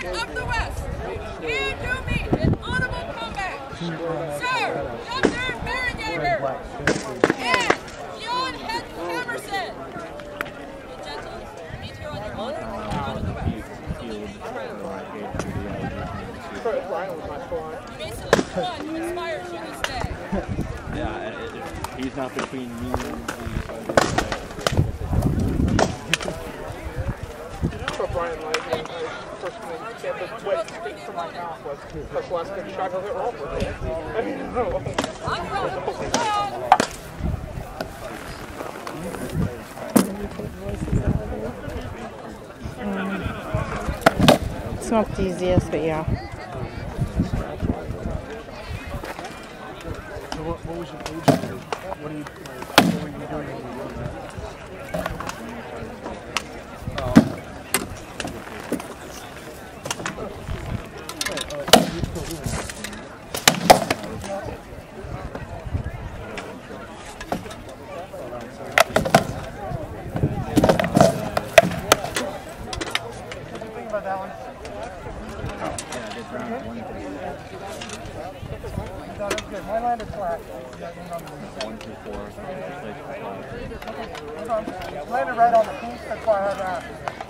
Governor of the West, here to meet in honorable combat, Sir Dr. Bärenjäger and John Hedden Emerson. Be gentle, meet here on your honor and of the West. Brian was my squad. You may select one who inspires you this day. Yeah, it, it, he's not between me and the. Brian like when I first when he the wet stick from my mouth was the last good shot I've ever offered. I mean, no. On the road. On. It's not the easiest, but yeah. So what, what was your age? What are you like, what were you doing when you were younger? What do you think about that one? Good. Mine landed flat. one through four. Uh, Landed right on the piece. That's why I had to ask.